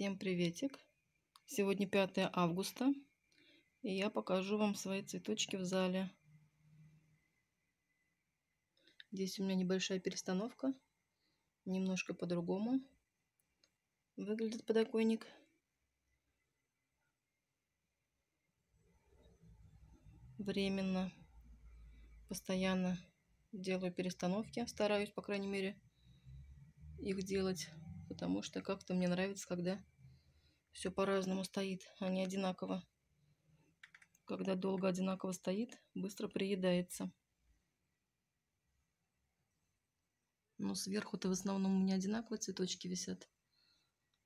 Всем приветик! Сегодня 5 августа, и я покажу вам свои цветочки в зале. Здесь у меня небольшая перестановка, немножко по-другому выглядит подоконник. Временно, постоянно делаю перестановки, стараюсь, по крайней мере, их делать потому что как-то мне нравится, когда все по-разному стоит, а не одинаково. Когда долго одинаково стоит, быстро приедается. Но сверху-то в основном у меня одинаковые цветочки висят.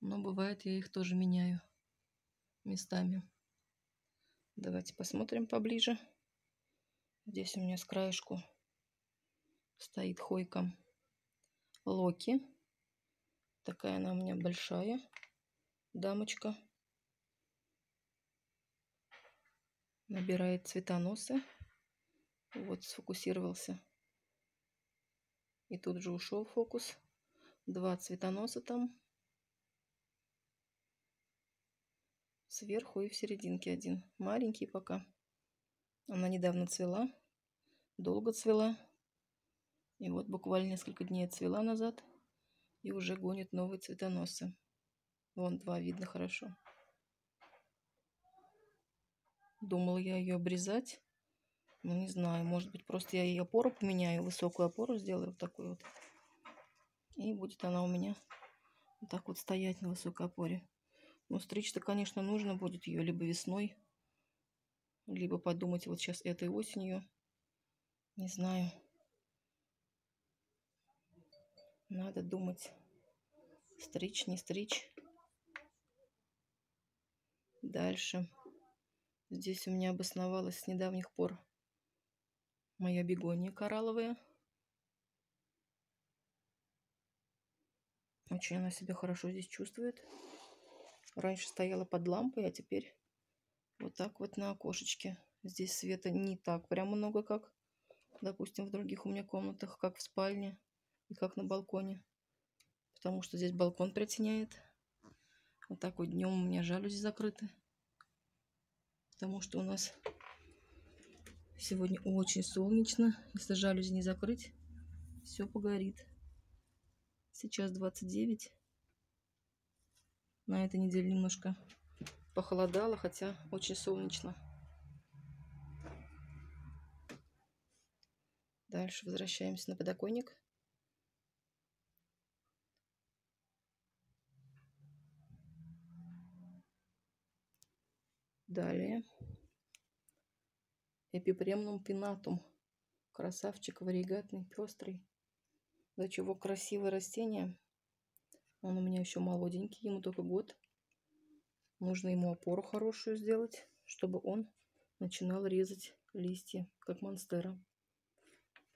Но бывает, я их тоже меняю местами. Давайте посмотрим поближе. Здесь у меня с краешку стоит хойка Локи. Такая она у меня большая дамочка. Набирает цветоносы. Вот сфокусировался. И тут же ушел фокус. Два цветоноса там. Сверху и в серединке один. Маленький пока. Она недавно цвела. Долго цвела. И вот буквально несколько дней цвела назад и уже гонит новые цветоносы. Вон два видно хорошо. Думала я ее обрезать. Ну, не знаю, может быть, просто я ей опору поменяю, высокую опору сделаю вот такую вот. И будет она у меня вот так вот стоять на высокой опоре. Но стричь-то, конечно, нужно будет ее либо весной, либо подумать вот сейчас этой осенью. Не знаю. Надо думать, стричь, не стричь. Дальше. Здесь у меня обосновалась с недавних пор моя бегония коралловая. Очень она себя хорошо здесь чувствует. Раньше стояла под лампой, а теперь вот так вот на окошечке. Здесь света не так прям много, как, допустим, в других у меня комнатах, как в спальне и как на балконе. Потому что здесь балкон притеняет. Вот так вот днем у меня жалюзи закрыты. Потому что у нас сегодня очень солнечно. Если жалюзи не закрыть, все погорит. Сейчас 29. На этой неделе немножко похолодало, хотя очень солнечно. Дальше возвращаемся на подоконник. Далее. Эпипремнум пинатум. Красавчик варигатный, пестрый. До чего красивое растение. Он у меня еще молоденький, ему только год. Нужно ему опору хорошую сделать, чтобы он начинал резать листья, как монстера.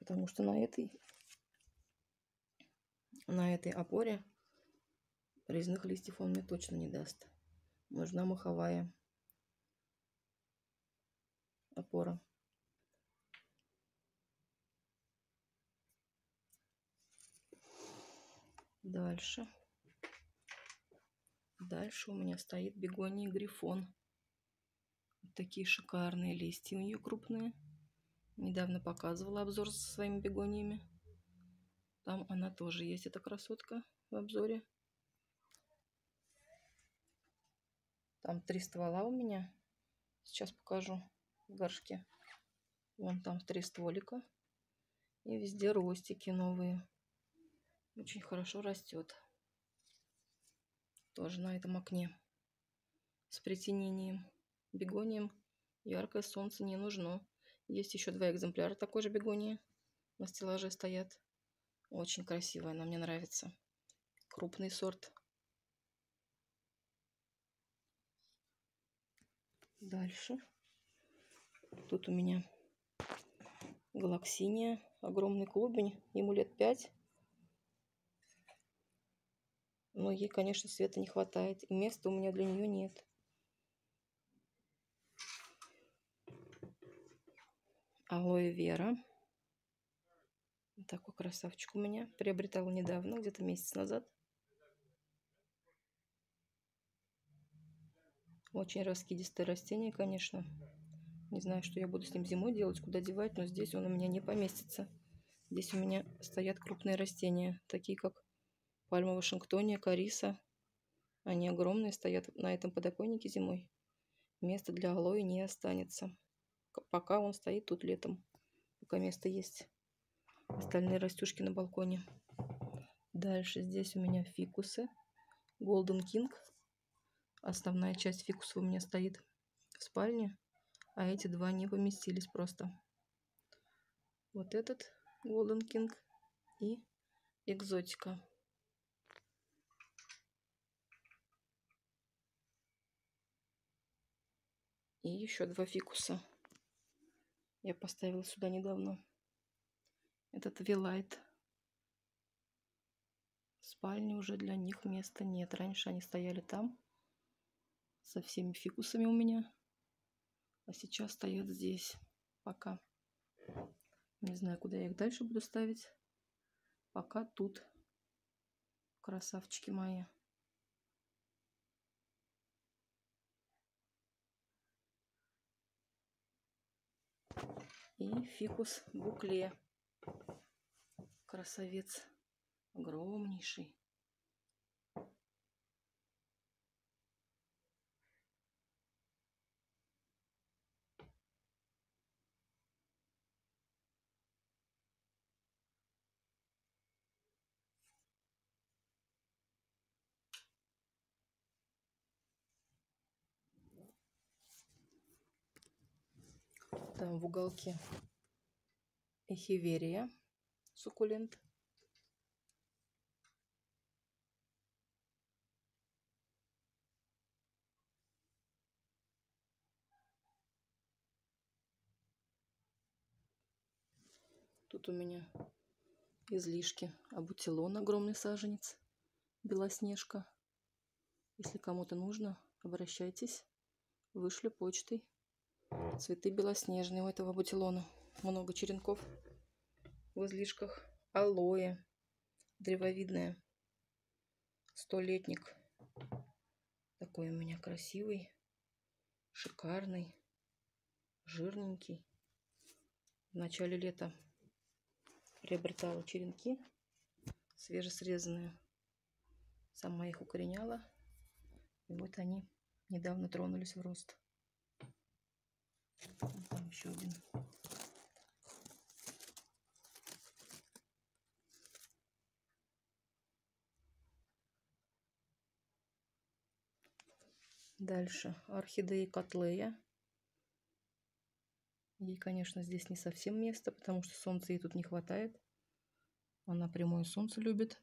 Потому что на этой, на этой опоре резных листьев он мне точно не даст. Нужна маховая опора. Дальше. Дальше у меня стоит бегония грифон. Вот такие шикарные листья у нее крупные. Недавно показывала обзор со своими бегониями. Там она тоже есть, эта красотка в обзоре. Там три ствола у меня. Сейчас покажу в горшке. Вон там три стволика. И везде ростики новые. Очень хорошо растет. Тоже на этом окне. С притенением. Бегонием яркое солнце не нужно. Есть еще два экземпляра такой же бегонии. На стеллаже стоят. Очень красивая, она мне нравится. Крупный сорт. Дальше. Тут у меня галаксиния, огромный клубень, ему лет 5. Но ей, конечно, света не хватает, и места у меня для нее нет. Алоэ Вера. Такой красавчик у меня. Приобретала недавно, где-то месяц назад. Очень раскидистое растение, конечно. Не знаю, что я буду с ним зимой делать, куда девать, но здесь он у меня не поместится. Здесь у меня стоят крупные растения, такие как пальма Вашингтония, кориса. Они огромные, стоят на этом подоконнике зимой. Места для алоэ не останется. Пока он стоит тут летом. Пока место есть. Остальные растюшки на балконе. Дальше здесь у меня фикусы. Golden King. Основная часть фикусов у меня стоит в спальне. А эти два не поместились просто. Вот этот Golden King и экзотика. И еще два фикуса. Я поставила сюда недавно. Этот Вилайт. Спальне уже для них места нет. Раньше они стояли там со всеми фикусами у меня. А сейчас стоят здесь. Пока. Не знаю, куда я их дальше буду ставить. Пока тут. Красавчики мои. И фикус букле. Красавец. Огромнейший. Там в уголке эхиверия суккулент. Тут у меня излишки абутилон, огромный саженец, белоснежка. Если кому-то нужно, обращайтесь, вышлю почтой. Цветы белоснежные у этого бутилона. Много черенков в излишках. Алоэ древовидное. Столетник. Такой у меня красивый, шикарный, жирненький. В начале лета приобретала черенки свежесрезанные. Сама их укореняла. И вот они недавно тронулись в рост. Там еще один. Дальше орхидеи котлея. Ей, конечно, здесь не совсем место, потому что солнца ей тут не хватает. Она прямое солнце любит.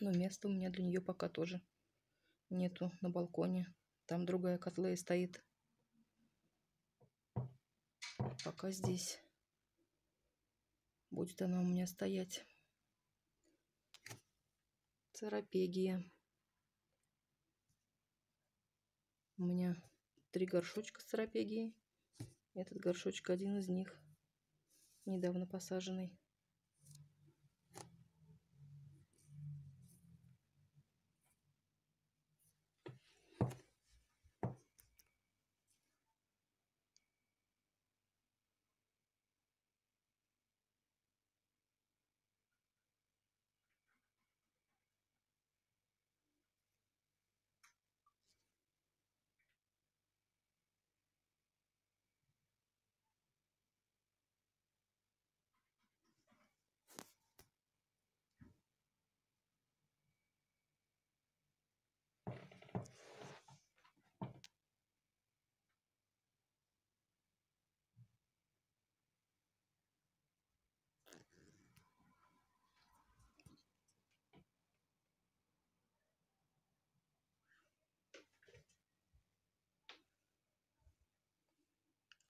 Но места у меня для нее пока тоже нету на балконе. Там другая котлея стоит пока здесь будет она у меня стоять. Церапегия. У меня три горшочка с церапегией. Этот горшочек один из них, недавно посаженный.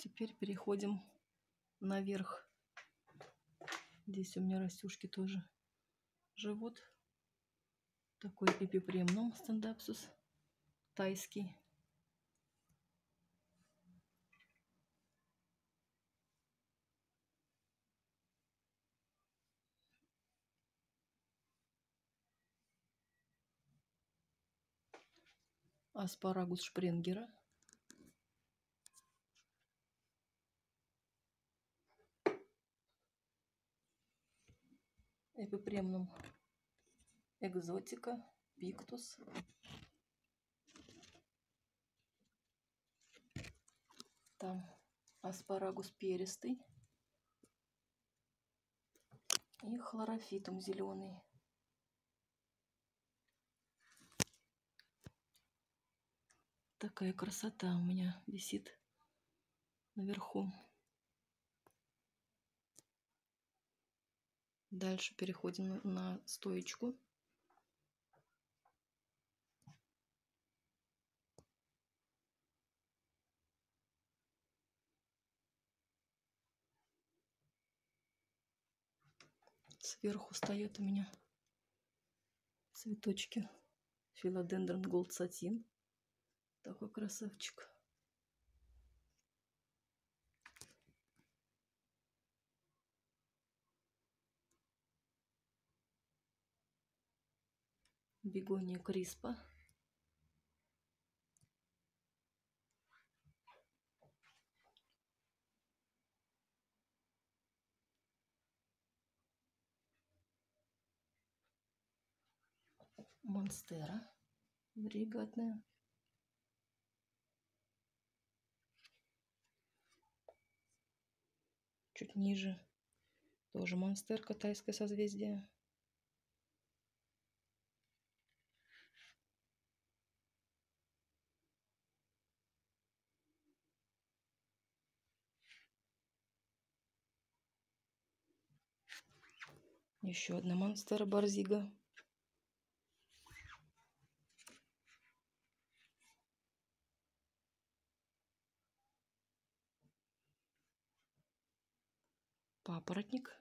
Теперь переходим наверх. Здесь у меня растюшки тоже живут. Такой эпипремнум стендапсус тайский. аспарагус шпрингера. Эпипремнум экзотика, пиктус. Там аспарагус перистый и хлорофитум зеленый. Такая красота у меня висит наверху. Дальше переходим на стоечку. Сверху стоят у меня цветочки филодендрон голд сатин. Такой красавчик. Бегония криспа. Монстера варигатная. Чуть ниже тоже монстер, китайское созвездие. Еще одна монстера Барзига. папоротник.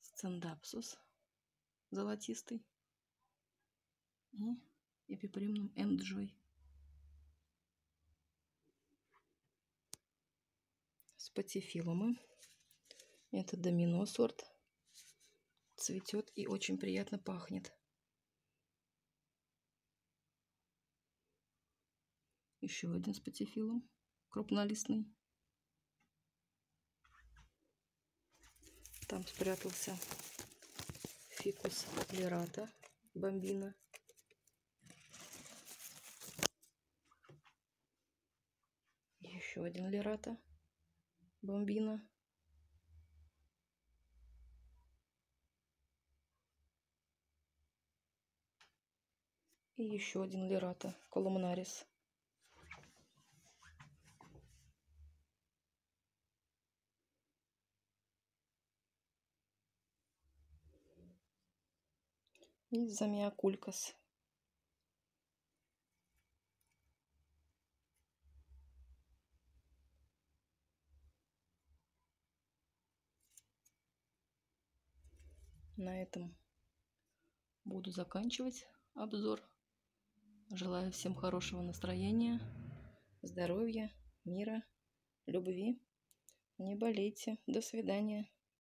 Сцендапсус золотистый. И эпипремнум энджой. Спатифилумы. Это домино сорт. Цветет и очень приятно пахнет. Еще один спатифилум крупнолистный. Там спрятался фикус лерата бомбина. Еще один лерата бомбина. И еще один лерата колумнарис. и замиокулькас. На этом буду заканчивать обзор. Желаю всем хорошего настроения, здоровья, мира, любви. Не болейте. До свидания.